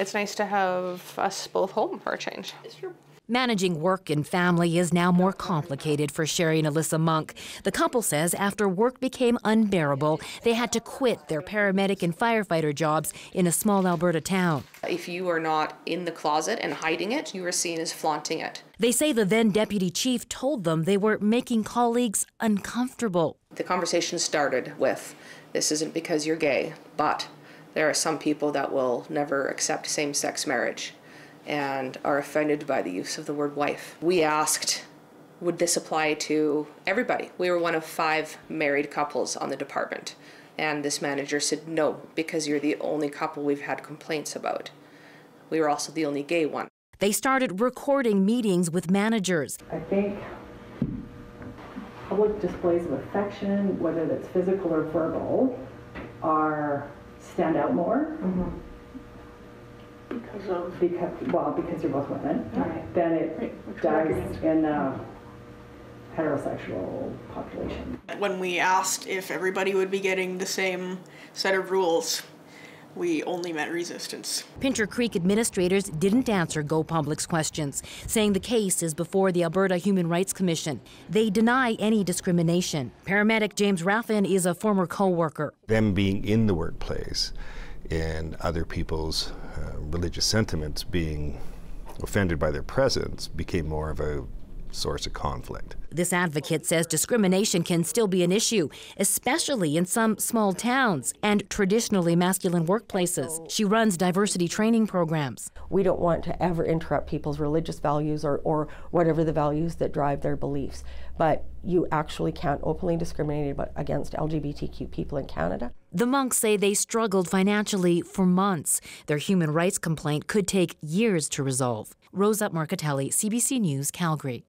it's nice to have us both home for a change. Managing work and family is now more complicated for Sherry and Alyssa Monk. The couple says after work became unbearable, they had to quit their paramedic and firefighter jobs in a small Alberta town. If you are not in the closet and hiding it, you are seen as flaunting it. They say the then deputy chief told them they were making colleagues uncomfortable. The conversation started with this isn't because you're gay, but there are some people that will never accept same sex marriage and are offended by the use of the word wife. We asked, would this apply to everybody? We were one of five married couples on the department. And this manager said, no, because you're the only couple we've had complaints about. We were also the only gay one. They started recording meetings with managers. I think public displays of affection, whether that's physical or verbal, are stand out more. Because of, Because, well, because you're both women, Right. than it Right, which does we're in the heterosexual population. when we asked if everybody would be getting the same set of rules, we only met resistance. Pincher Creek administrators didn't answer Go Public's questions, saying the case is before the Alberta Human Rights Commission. They deny any discrimination. Paramedic James Raffin is a former co-worker. them being in the workplace and other people's uh, religious sentiments being offended by their presence became more of a source of conflict. This advocate says discrimination can still be an issue, especially in some small towns and traditionally masculine workplaces. She runs diversity training programs. We don't want to ever interrupt people's religious values or, or whatever the values that drive their beliefs. But you actually can't openly discriminate against LGBTQ people in Canada. The monks say they struggled financially for months. Their human rights complaint could take years to resolve. Rosa Marchitelli, CBC News, Calgary.